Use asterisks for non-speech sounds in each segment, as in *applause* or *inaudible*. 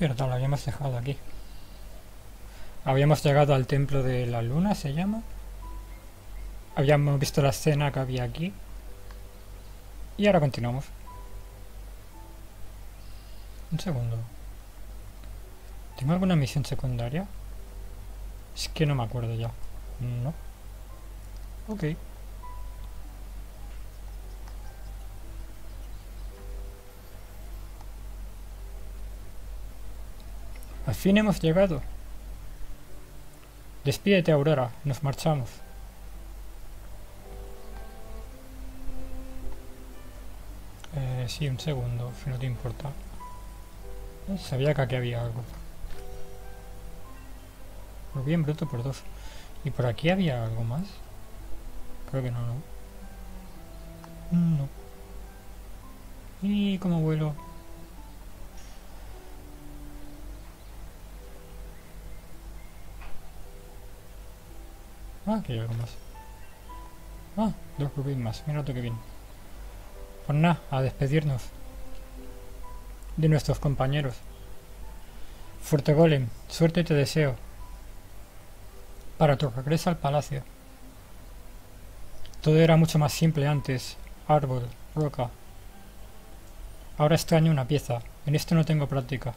verdad, lo habíamos dejado aquí. Habíamos llegado al templo de la luna, se llama. Habíamos visto la escena que había aquí. Y ahora continuamos. Un segundo. ¿Tengo alguna misión secundaria? Es que no me acuerdo ya. No. Ok. Al fin hemos llegado. Despídete, Aurora. Nos marchamos. Eh, sí, un segundo, si no te importa. Eh, Sabía que aquí había algo. Lo bien bruto por dos. ¿Y por aquí había algo más? Creo que no, ¿no? No. ¿Y cómo vuelo? Ah, hay algo más. Ah, dos rubíes más. Mira tú que bien. Pues nada, a despedirnos de nuestros compañeros. Fuerte Golem, suerte te deseo para tu regreso al palacio. Todo era mucho más simple antes. Árbol, roca. Ahora extraño una pieza. En esto no tengo práctica.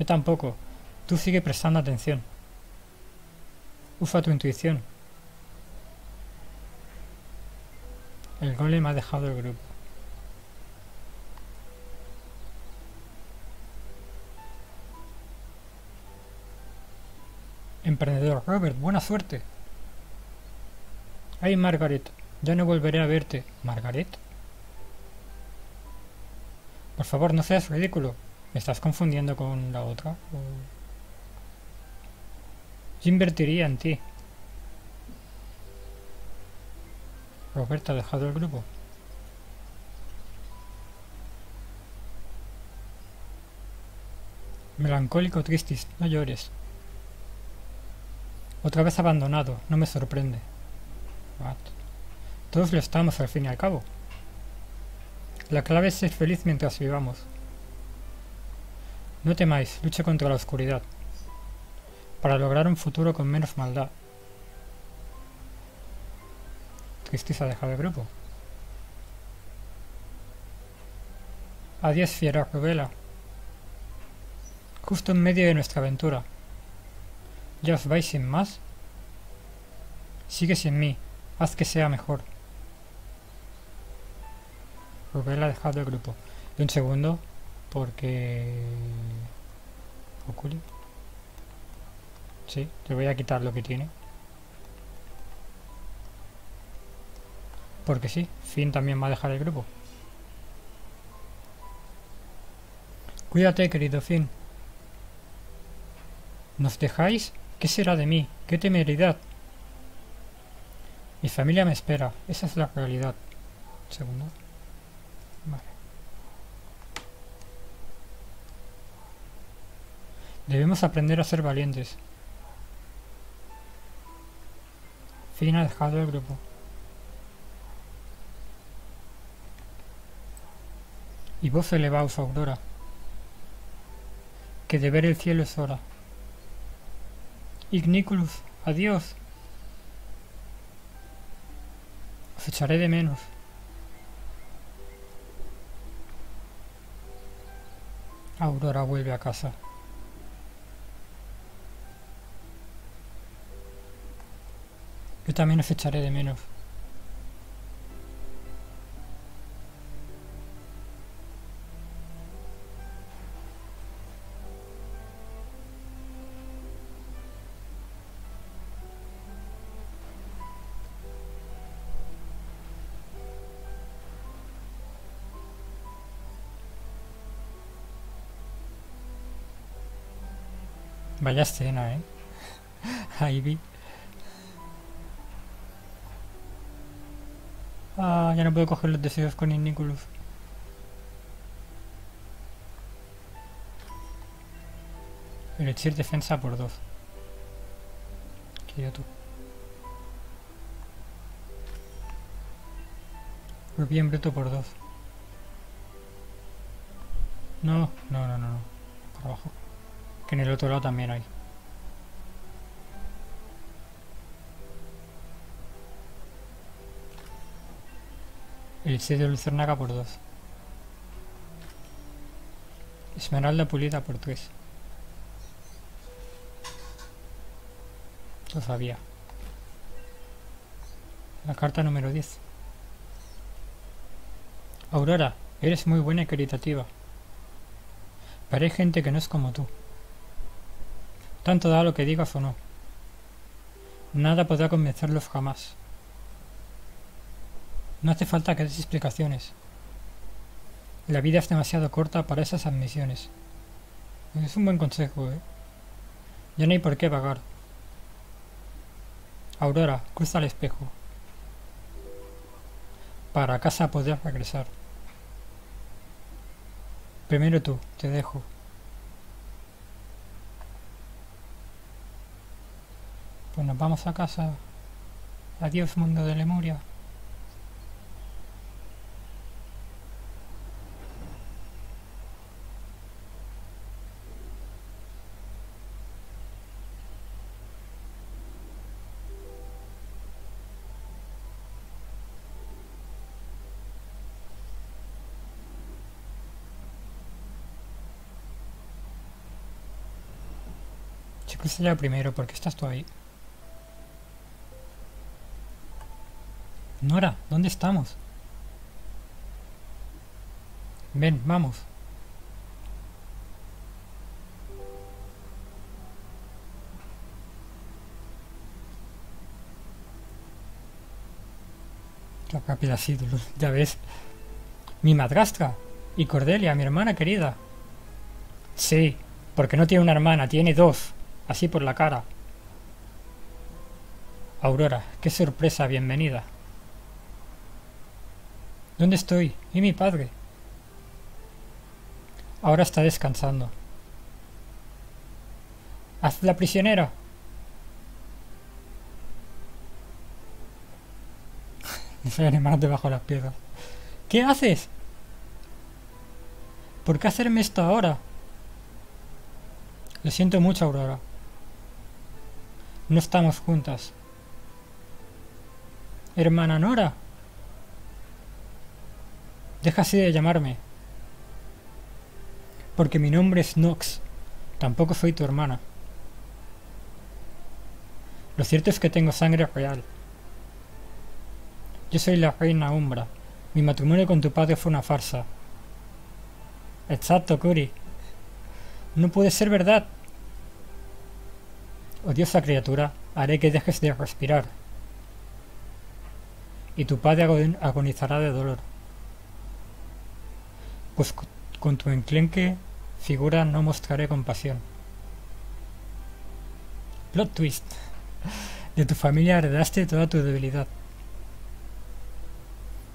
Yo tampoco. Tú sigue prestando atención. Usa tu intuición. El golem ha dejado el grupo. Emprendedor Robert, buena suerte. Ay, Margaret, ya no volveré a verte. ¿Margaret? Por favor, no seas ridículo. ¿Me estás confundiendo con la otra? ¿O- Yo invertiría en ti. Robert ha dejado el grupo. Melancólico Tristis, no llores. Otra vez abandonado, no me sorprende. What? Todos lo estamos al fin y al cabo. La clave es ser feliz mientras vivamos. No temáis, luche contra la oscuridad. Para lograr un futuro con menos maldad. Tristis ha dejado el grupo. Adiós, fiera Rubela. Justo en medio de nuestra aventura. ¿Ya os vais sin más? Sigue sin mí. Haz que sea mejor. Rubela ha dejado el grupo. De un segundo, porque... Oculi. Sí, le voy a quitar lo que tiene. Porque sí, Finn también va a dejar el grupo. Cuídate, querido Finn. ¿Nos dejáis? ¿Qué será de mí? ¡Qué temeridad! Mi familia me espera. Esa es la realidad. Segundo. Vale. Debemos aprender a ser valientes. Finn ha dejado el grupo. Y vos elevaos, Aurora, que de ver el cielo es hora. Igniculus, adiós. Os echaré de menos. Aurora vuelve a casa. También os echaré de menos. Vaya escena, ¿eh? *laughs* Ivy. Ah, ya no puedo coger los deseos con Igniculus. Elixir defensa por dos. Qué tú. Rubí en bruto por dos. No, no, no, no. no. Por abajo. Que en el otro lado también hay. El de lucernaga por dos. Esmeralda pulida por tres. Lo sabía. La carta número 10. Aurora, eres muy buena y caritativa. Pero hay gente que no es como tú. Tanto da lo que digas o no. Nada podrá convencerlos jamás. No hace falta que des explicaciones. La vida es demasiado corta para esas admisiones. Es un buen consejo, ¿eh? Ya no hay por qué vagar. Aurora, cruza el espejo. Para casa podrás regresar. Primero tú, te dejo. Pues nos vamos a casa. Adiós mundo de Lemuria. Ya primero, porque estás tú ahí? Nora, ¿dónde estamos? Ven, vamos. Ha sido, ya ves. Mi madrastra. Y Cordelia, mi hermana querida. Sí, porque no tiene una hermana, tiene dos así por la cara. Aurora, qué sorpresa, bienvenida. ¿Dónde estoy? ¿Y mi padre? Ahora está descansando. ¡Haz la prisionera! *laughs* Se animales debajo de las piedras. ¿Qué haces? ¿Por qué hacerme esto ahora? Lo siento mucho, Aurora. No estamos juntas. Hermana Nora. Deja así de llamarme. Porque mi nombre es Nox. Tampoco soy tu hermana. Lo cierto es que tengo sangre real. Yo soy la reina Umbra. Mi matrimonio con tu padre fue una farsa. Exacto, Curi. No puede ser verdad. Odiosa criatura, haré que dejes de respirar. Y tu padre agonizará de dolor. Pues con tu enclenque figura no mostraré compasión. Plot twist. De tu familia heredaste toda tu debilidad.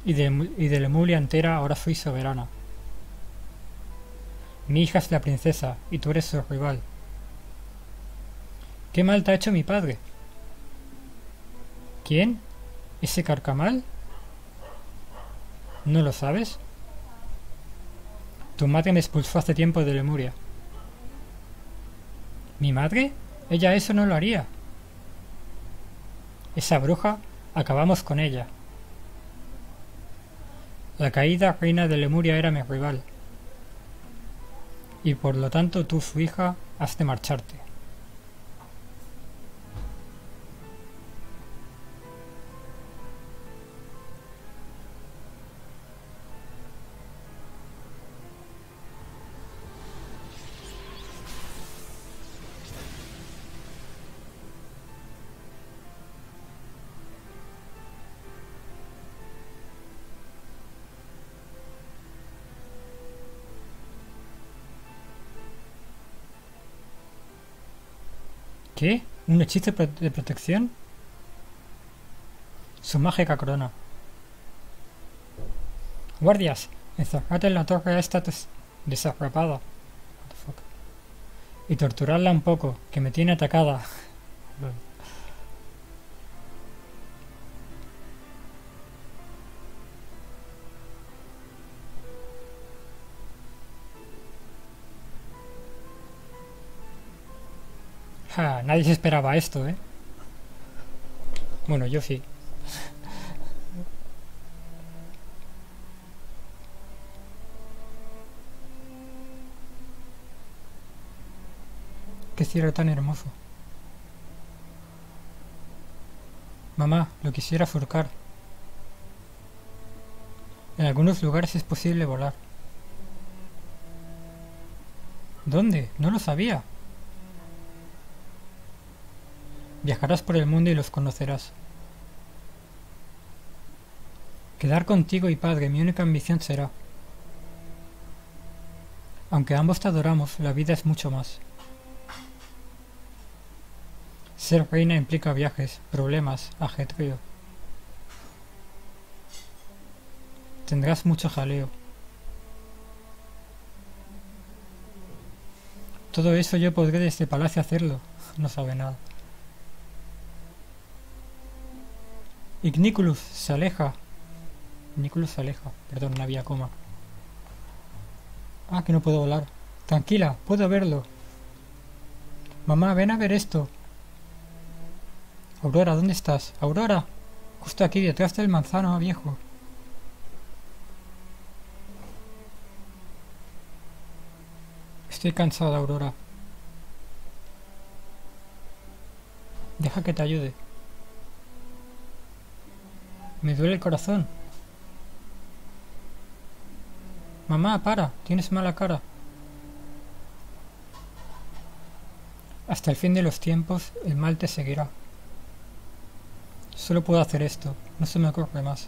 Y de, y de Lemuria entera ahora soy soberana. Mi hija es la princesa y tú eres su rival. ¿Qué mal te ha hecho mi padre? ¿Quién? ¿Ese carcamal? ¿No lo sabes? Tu madre me expulsó hace tiempo de Lemuria. ¿Mi madre? Ella eso no lo haría. Esa bruja, acabamos con ella. La caída reina de Lemuria era mi rival. Y por lo tanto tú, su hija, has de marcharte. ¿Qué? ¿Un hechizo de protección? Su mágica corona. Guardias, encerrad en la torre esta desarrapada. Y torturarla un poco, que me tiene atacada. *laughs* Ja, nadie se esperaba esto, ¿eh? Bueno, yo sí. Qué cielo tan hermoso. Mamá, lo quisiera surcar. En algunos lugares es posible volar. ¿Dónde? No lo sabía. Viajarás por el mundo y los conocerás. Quedar contigo y padre, mi única ambición será. Aunque ambos te adoramos, la vida es mucho más. Ser reina implica viajes, problemas, ajetreo. Tendrás mucho jaleo. Todo eso yo podré desde palacio hacerlo. No sabe nada. Igniculus se aleja. Igniculus se aleja. Perdón, no había coma. Ah, que no puedo volar. Tranquila, puedo verlo. Mamá, ven a ver esto. Aurora, ¿dónde estás? Aurora. Justo aquí, detrás del manzano viejo. Estoy cansada, Aurora. Deja que te ayude. Me duele el corazón. Mamá, para. Tienes mala cara. Hasta el fin de los tiempos, el mal te seguirá. Solo puedo hacer esto. No se me ocurre más.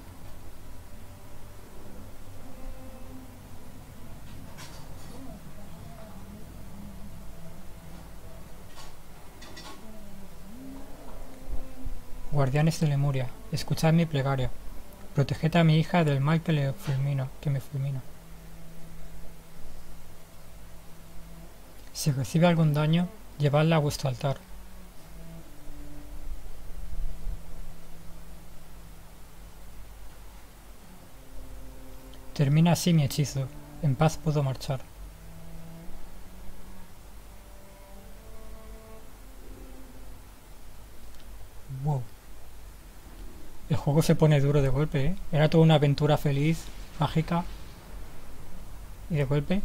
Guardianes de Lemuria, escuchad mi plegaria. Proteged a mi hija del mal que le fulmina, que me fulmina. Si recibe algún daño, llevadla a vuestro altar. Termina así mi hechizo. En paz puedo marchar. Wow. El juego se pone duro de golpe, ¿eh? Era toda una aventura feliz, mágica. Y de golpe...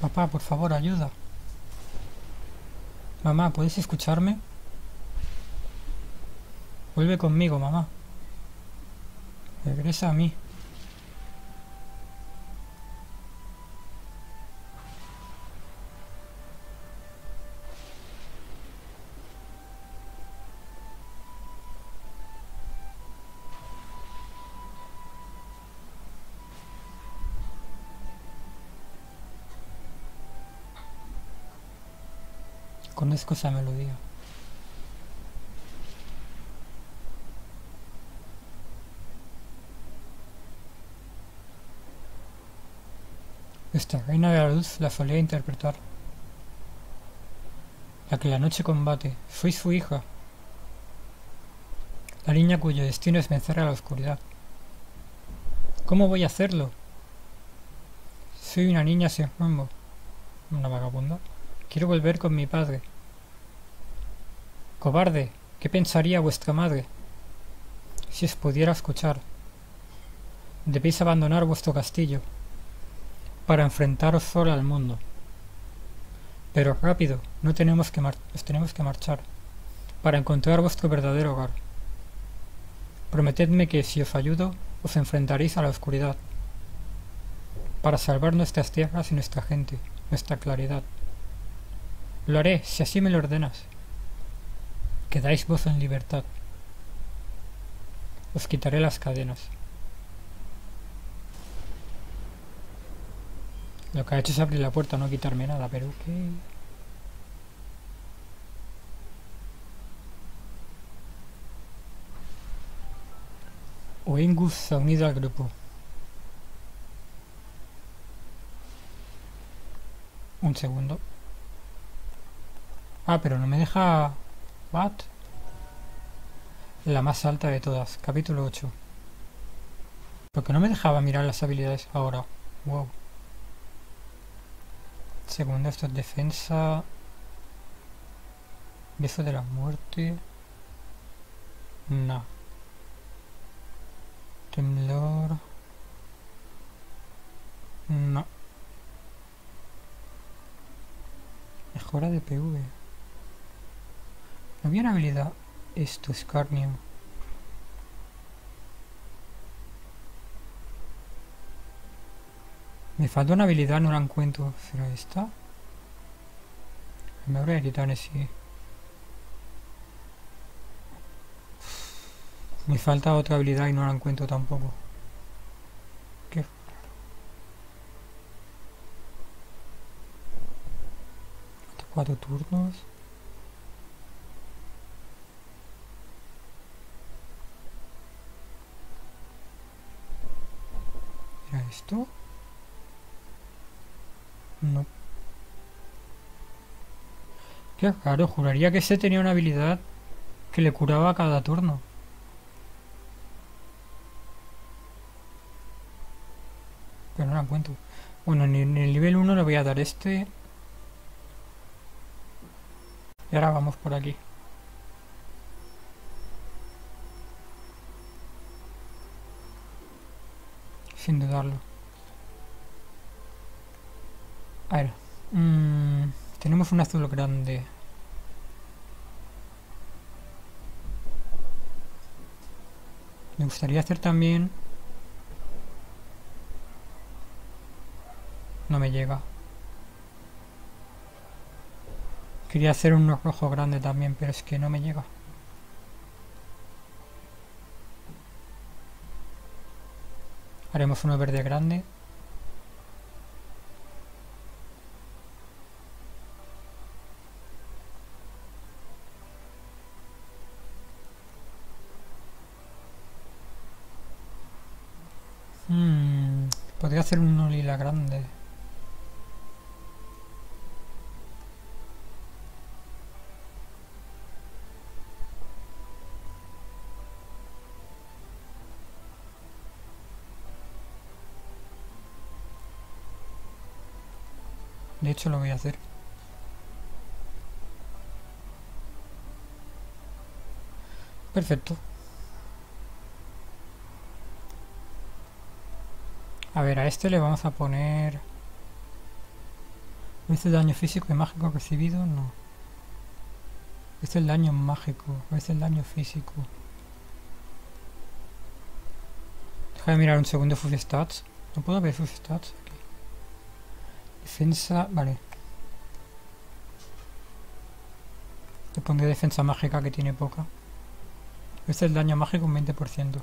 Papá, por favor, ayuda. Mamá, ¿puedes escucharme? Vuelve conmigo, mamá. Regresa a mí. Conozco esa melodía. Esta reina de la luz la solía interpretar. La que la noche combate, soy su hija. La niña cuyo destino es vencer a la oscuridad. ¿Cómo voy a hacerlo? Soy una niña sin rumbo. Una vagabunda. Quiero volver con mi padre. Cobarde, ¿qué pensaría vuestra madre? Si os pudiera escuchar. Debéis abandonar vuestro castillo para enfrentaros sola al mundo. Pero rápido, no tenemos que os tenemos que marchar para encontrar vuestro verdadero hogar. Prometedme que si os ayudo, os enfrentaréis a la oscuridad para salvar nuestras tierras y nuestra gente, nuestra claridad. Lo haré si así me lo ordenas. Quedáis vos en libertad. Os quitaré las cadenas. Lo que ha hecho es abrir la puerta, no quitarme nada, pero qué... Oengus se ha unido al grupo. Un segundo. Ah, pero no me deja... ¿What? La más alta de todas, capítulo 8. Porque no me dejaba mirar las habilidades ahora. Wow. Segundo, esto es defensa. Beso de la muerte. No. Temblor. No. Mejora de PV. Había una habilidad. Esto, escarnio. Me falta una habilidad, no la encuentro. ¿Será esta? Me habrá titanes, sí. Me falta otra habilidad y no la encuentro tampoco. ¿Qué? Cuatro turnos. ¿Era esto? No. Qué raro, juraría que ese tenía una habilidad que le curaba cada turno. Pero no la encuentro. Bueno, en el nivel 1 le voy a dar este. Y ahora vamos por aquí. Sin dudarlo. A ver. Mmm, tenemos un azul grande. Me gustaría hacer también... No me llega. Quería hacer un rojo grande también, pero es que no me llega. Haremos uno verde grande. Hmm, podría hacer uno lila grande. Hecho lo voy a hacer. Perfecto. A ver, a este le vamos a poner... ¿Es el daño físico y mágico recibido? No. Es el daño mágico, es el daño físico. Deja de mirar un segundo sus stats. No puedo ver sus stats. Defensa, vale. Le pondré defensa mágica que tiene poca. Este es el daño mágico un 20%.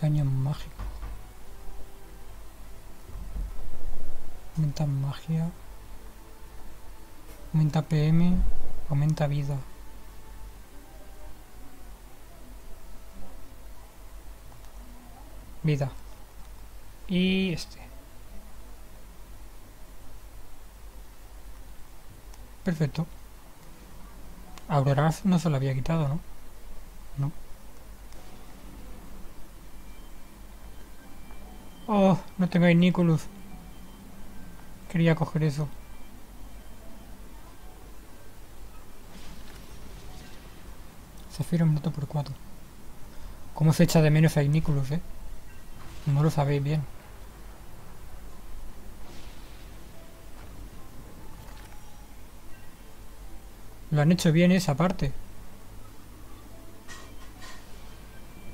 Daño mágico. Aumenta magia. Aumenta PM. Aumenta vida. Vida. Y este. Perfecto. Aurora no se lo había quitado ¿no? no. Oh no tengo ahí Nicolus quería coger eso. Zafiro minuto por cuatro. ¿Cómo se echa de menos a Nicolus, eh? No lo sabéis bien. Lo han hecho bien esa parte.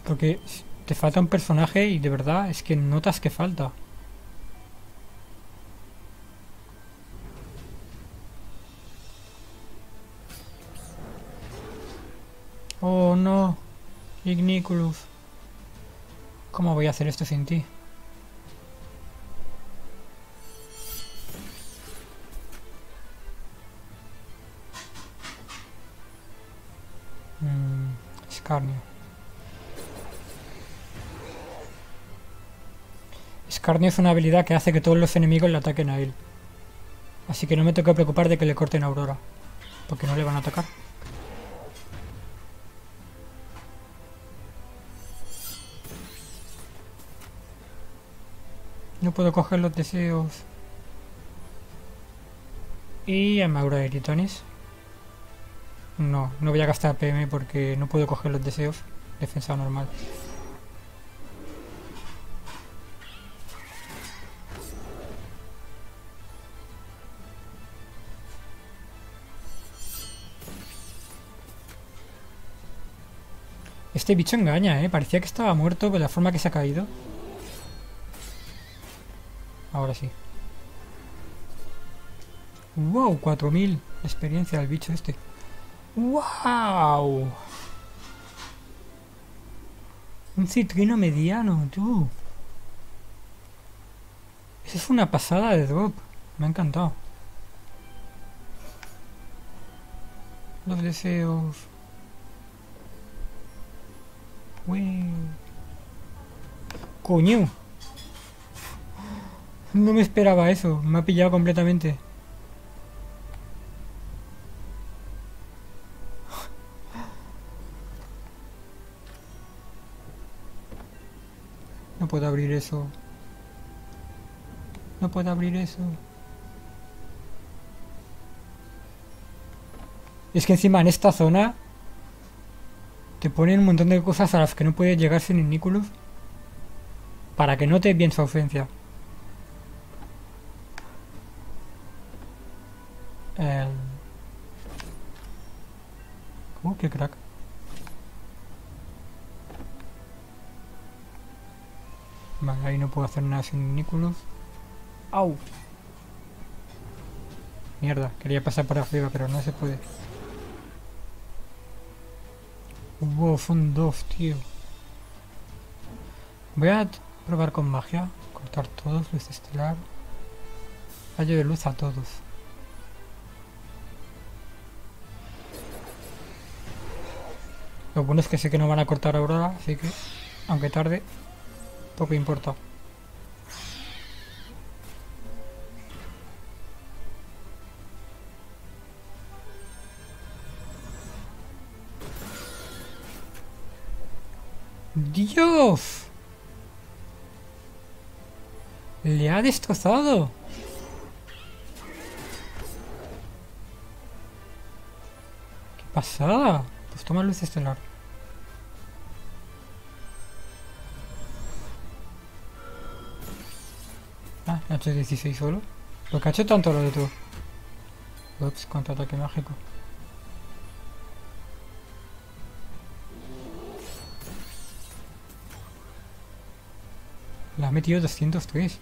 Porque te falta un personaje y de verdad es que notas que falta. Oh no, Igniculus. ¿Cómo voy a hacer esto sin ti? Mm, escarnio. Escarnio es una habilidad que hace que todos los enemigos le ataquen a él. Así que no me tengo que preocupar de que le corten a Aurora. Porque no le van a atacar. Puedo coger los deseos. Y armadura de titanes. No, no voy a gastar PM porque no puedo coger los deseos. Defensa normal. Este bicho engaña, ¿eh? Parecía que estaba muerto de la forma que se ha caído. Ahora sí. ¡Wow! 4000 experiencia del bicho este. ¡Wow! Un citrino mediano, tú. Esa es una pasada de drop. Me ha encantado. Los deseos. Uy. Coño. No me esperaba eso. Me ha pillado completamente. No puedo abrir eso. No puedo abrir eso. Es que encima en esta zona te ponen un montón de cosas a las que no puedes llegar sin inículos para que note bien su ausencia. El... ¿Cómo? ¿Qué crack? Vale, ahí no puedo hacer nada sin Nicolus. ¡Au! Mierda, quería pasar por arriba, pero no se puede. Wow, son dos, tío. Voy a probar con magia. Cortar todos, luz estelar. Rayo de luz a todos. Lo bueno es que sé que no van a cortar ahora, así que, aunque tarde, poco importa. ¡Dios! Le ha destrozado. ¿Qué pasada? Toma luz estelar. Ah, ha hecho 16 solo. Lo hecho tanto lo de tú. Ups, ataque mágico. Le ha metido 203.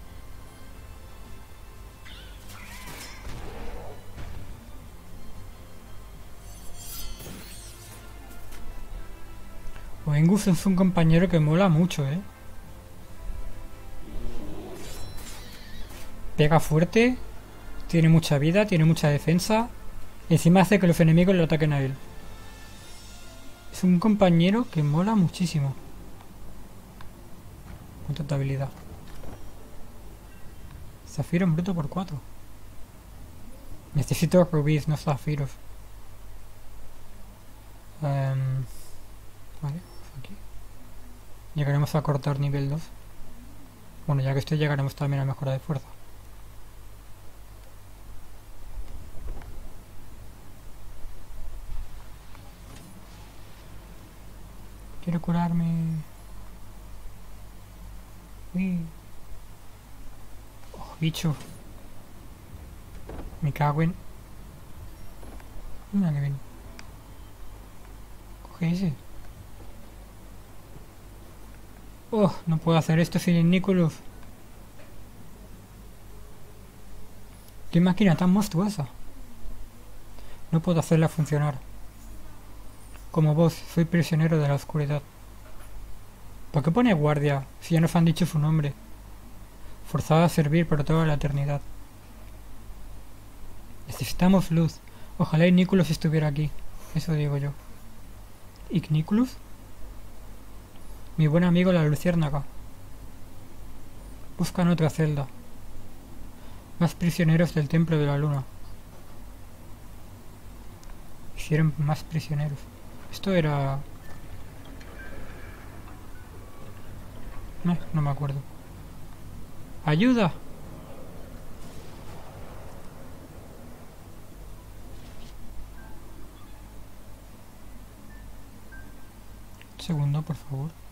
Oengus es un compañero que mola mucho, ¿eh? Pega fuerte, tiene mucha vida, tiene mucha defensa. Encima hace que los enemigos le ataquen a él. Es un compañero que mola muchísimo. Cuánta habilidad. Zafiro en bruto por 4. Necesito rubíes, no zafiros. Um, vale. Llegaremos a cortar nivel 2. Bueno, ya que estoy llegaremos también a mejora de fuerza. Quiero curarme. Uy. Oh, bicho. Me cago en... Mira que ven. Coge ese. Oh, no puedo hacer esto sin el Nicolus. Qué máquina tan monstruosa. No puedo hacerla funcionar. Como vos, soy prisionero de la oscuridad. ¿Por qué pone guardia si ya nos han dicho su nombre? Forzado a servir por toda la eternidad. Necesitamos luz. Ojalá Igniculus estuviera aquí. Eso digo yo. ¿Igniculus? Mi buen amigo la luciérnaga. Buscan otra celda. Más prisioneros del templo de la luna. Hicieron más prisioneros. Esto era No, no me acuerdo. ¡Ayuda! Un segundo, por favor.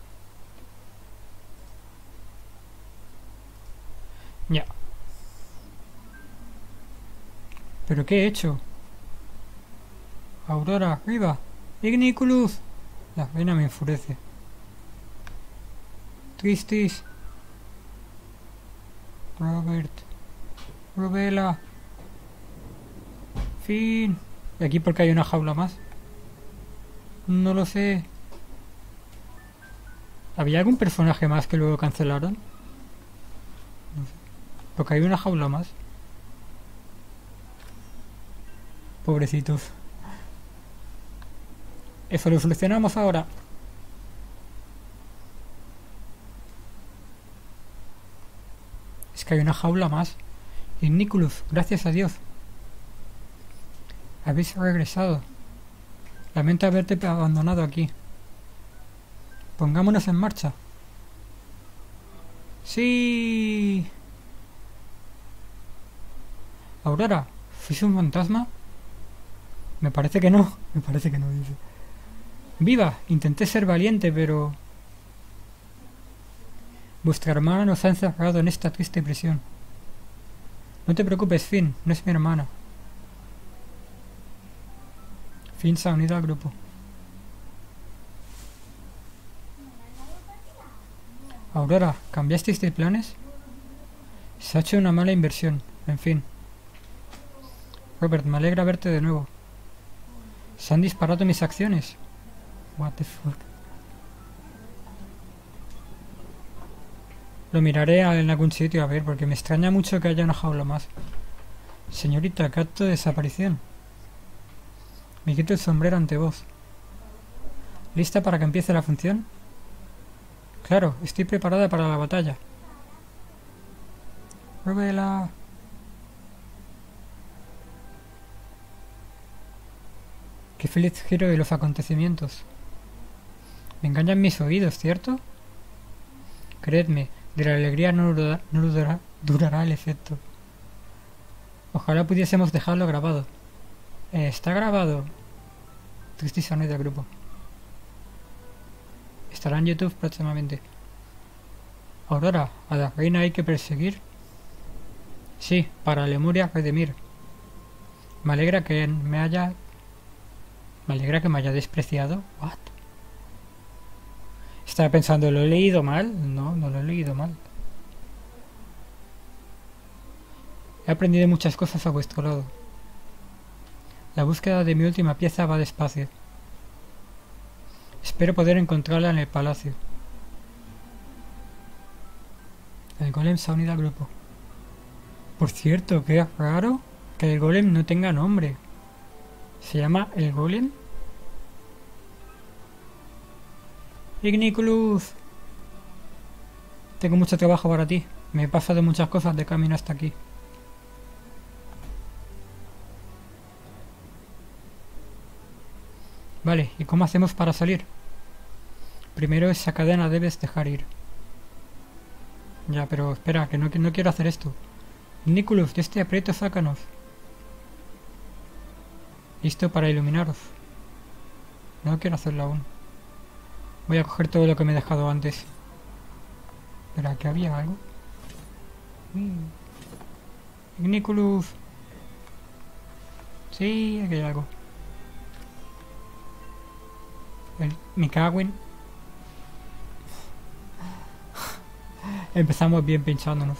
Ya. ¿Pero qué he hecho? Aurora, arriba. Igniculus. La vena me enfurece. Tristis. Robert. Rubela. Fin. ¿Y aquí porque hay una jaula más? No lo sé. ¿Había algún personaje más que luego cancelaron? Porque hay una jaula más. Pobrecitos. Eso lo solucionamos ahora. Es que hay una jaula más. Y Nicolus, gracias a Dios. Habéis regresado. Lamento haberte abandonado aquí. Pongámonos en marcha. Sí. Aurora, ¿fuiste un fantasma? Me parece que no, *laughs* me parece que no, dice. ¡Viva! Intenté ser valiente, pero... Vuestra hermana nos ha encerrado en esta triste prisión. No te preocupes, Finn, no es mi hermana. Finn se ha unido al grupo. Aurora, ¿cambiasteis de planes? Se ha hecho una mala inversión, en fin. Robert, me alegra verte de nuevo. Se han disparado mis acciones. What the fuck. Lo miraré en algún sitio a ver, porque me extraña mucho que haya una jaula más. Señorita, ¿qué acto de desaparición? Me quito el sombrero ante vos. ¿Lista para que empiece la función? Claro, estoy preparada para la batalla. Revela. Qué feliz giro de los acontecimientos. Me engañan mis oídos, ¿cierto? Creedme, de la alegría no, durará, el efecto. Ojalá pudiésemos dejarlo grabado. Eh, está grabado. Triste del grupo. Estará en YouTube próximamente. Aurora, ¿a la reina hay que perseguir? Sí, para Lemuria redimir. Me alegra que me haya... Me alegra que me haya despreciado. What? Estaba pensando, ¿lo he leído mal? No, no lo he leído mal. He aprendido muchas cosas a vuestro lado. La búsqueda de mi última pieza va despacio. Espero poder encontrarla en el palacio. El golem se ha unido al grupo. Por cierto, qué raro que el golem no tenga nombre. ¿Se llama el golem? Igniculus. Tengo mucho trabajo para ti. Me he pasado muchas cosas de camino hasta aquí. Vale, ¿y cómo hacemos para salir? Primero esa cadena debes dejar ir. Ya, pero espera, que no, no quiero hacer esto. Niculus, de este aprieto sácanos. Listo para iluminaros. No quiero hacerlo aún. Voy a coger todo lo que me he dejado antes. Espera, que había algo. Igniculus. Sí, aquí hay algo. El, me cago en... Empezamos bien pinchándonos.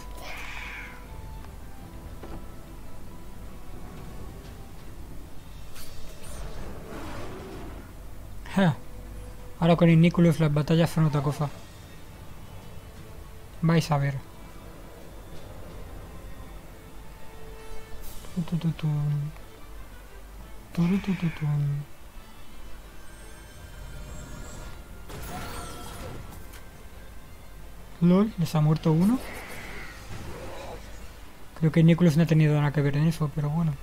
Ahora con Igniculus las batallas son otra cosa. Vais a ver. LOL, les ha muerto uno. Creo que Nicholas no ha tenido nada que ver en eso, pero bueno.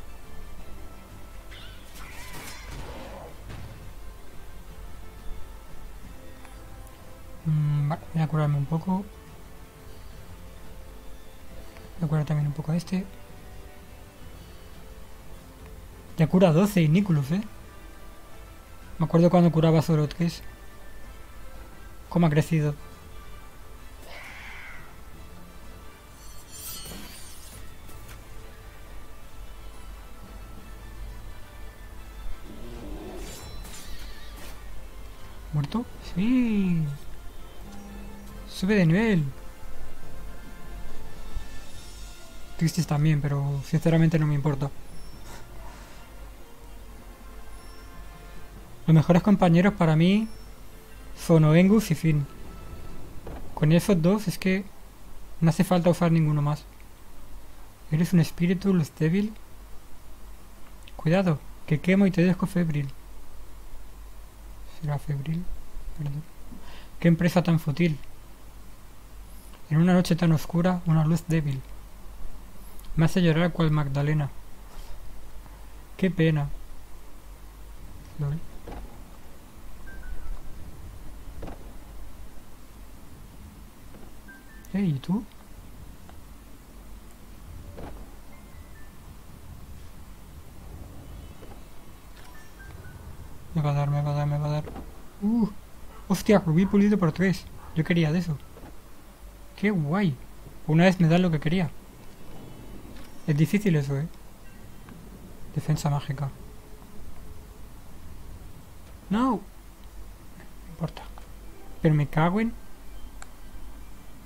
Voy a curarme un poco. curar también un poco a este. Ya cura 12 Niculus, ¿eh? Me acuerdo cuando curaba a Zorotkes. Cómo ha crecido. Sube de nivel. Tristes también, pero sinceramente no me importa. Los mejores compañeros para mí son Oengus y Finn. Con esos dos es que no hace falta usar ninguno más. Eres un espíritu, luz débil. Cuidado, que quemo y te dejo febril. ¿Será febril? Perdón. Qué empresa tan fútil. En una noche tan oscura, una luz débil. Me hace llorar cual Magdalena. Qué pena. Lol. ¿y tú? Me va a dar, me va a dar, me va a dar. Uh, hostia, rubí pulido por tres. Yo quería de eso. Qué guay. Una vez me da lo que quería. Es difícil eso, eh. Defensa mágica. No. No importa. Pero me cago en...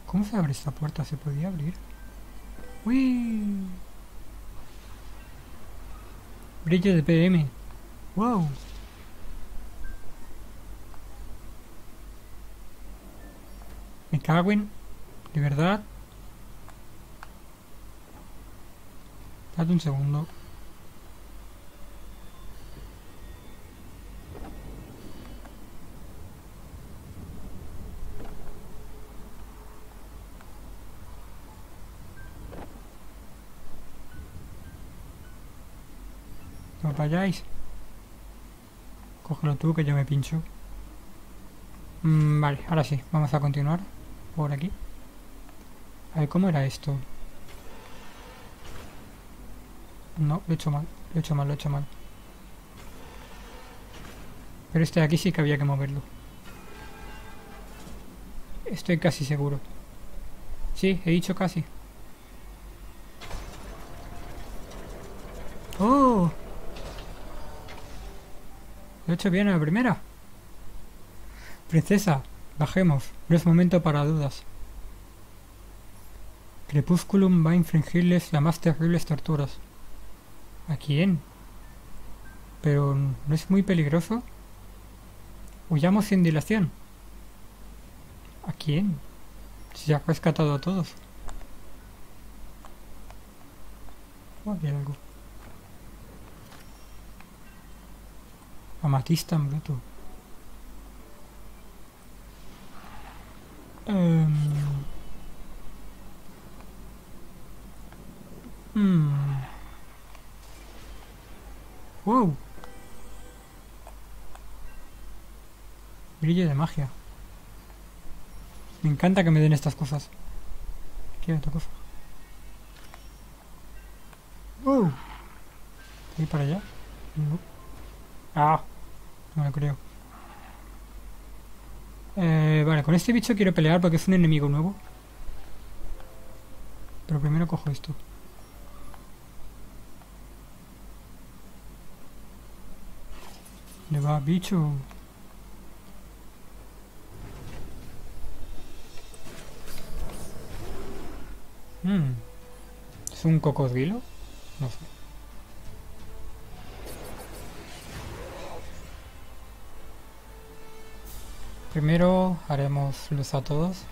¿Cómo se abre esta puerta? ¿Se podía abrir? ¡Uy! Brillo de PM. ¡Wow! Me cago en... ¿De verdad? Date un segundo. No vayáis. Cógelo tú que yo me pincho. Mm, vale, ahora sí, vamos a continuar por aquí. A ver, ¿cómo era esto? No, lo he hecho mal, lo he hecho mal, lo he hecho mal. Pero este de aquí sí que había que moverlo. Estoy casi seguro. Sí, he dicho casi. ¡Oh! Lo he hecho bien a la primera. Princesa, bajemos. No es momento para dudas. Crepúsculum va a infringirles las más terribles torturas. ¿A quién? Pero ¿no es muy peligroso? Huyamos sin dilación. ¿A quién? Si ya ha rescatado a todos. Oh, hay algo. Amatista en. Em, hmm. Wow. Brillo de magia. Me encanta que me den estas cosas. Quiero otra cosa. Wow. ¿Voy para allá? No. Ah. No me lo creo. Eh, vale, con este bicho quiero pelear porque es un enemigo nuevo. Pero primero cojo esto. ¿Le va, bicho? Hmm. ¿Es un cocodrilo? No sé. Primero haremos luz a todos.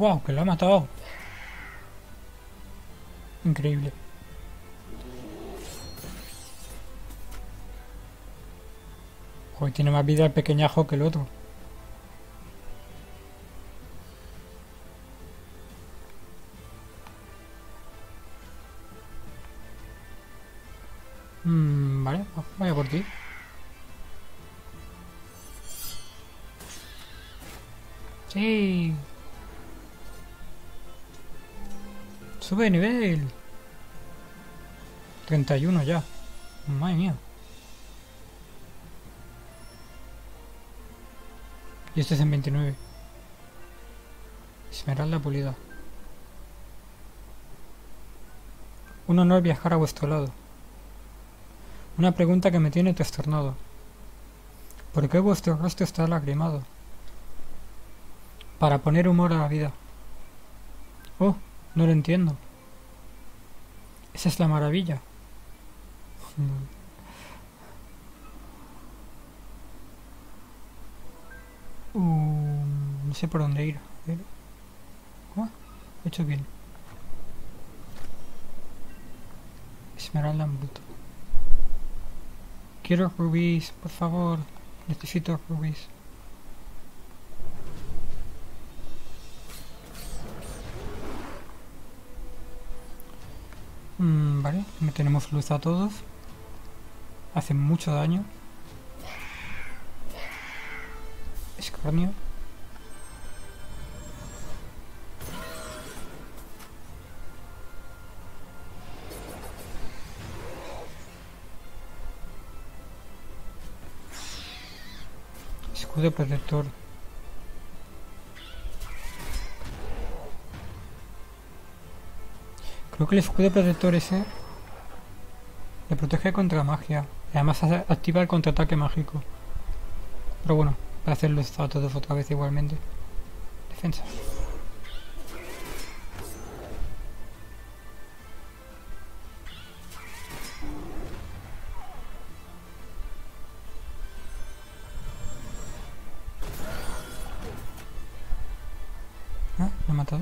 ¡Wow! Que lo ha matado. Increíble. Hoy tiene más vida el pequeñajo que el otro. De nivel. 31 ya. Madre mía. Y este es en 29. Esmeralda pulida. Un honor viajar a vuestro lado. Una pregunta que me tiene trastornado. ¿Por qué vuestro rostro está lagrimado? Para poner humor a la vida. Oh, no lo entiendo. Esa es la maravilla. Uh, no sé por dónde ir. Ah, he hecho bien. Esmeralda en bruto. Quiero rubíes, por favor. Necesito rubíes. Mm, vale, tenemos luz a todos. Hacen mucho daño. Escornio. Escudo protector. Creo que el escudo protector ese le protege contra magia. Además activa el contraataque mágico. Pero bueno, para hacerlo a todos otra vez igualmente. Defensa. ¿Ah? ¿Lo he matado?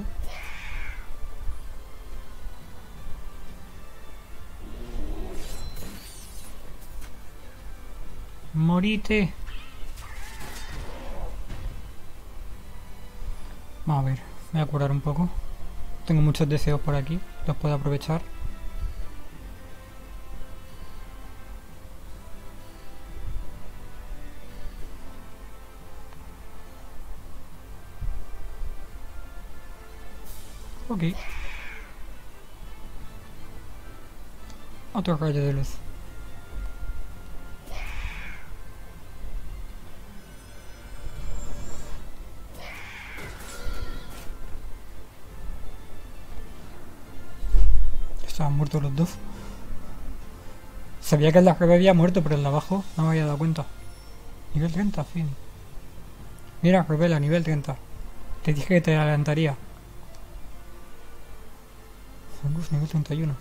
Vamos a ver, voy a curar un poco. Tengo muchos deseos por aquí, los puedo aprovechar. Ok. Otro rayo de luz. Muertos los dos. Sabía que el de arriba había muerto, pero el de abajo no me había dado cuenta. Nivel 30, fin. Mira, revela, nivel 30. Te dije que te adelantaría. Angus, nivel 31.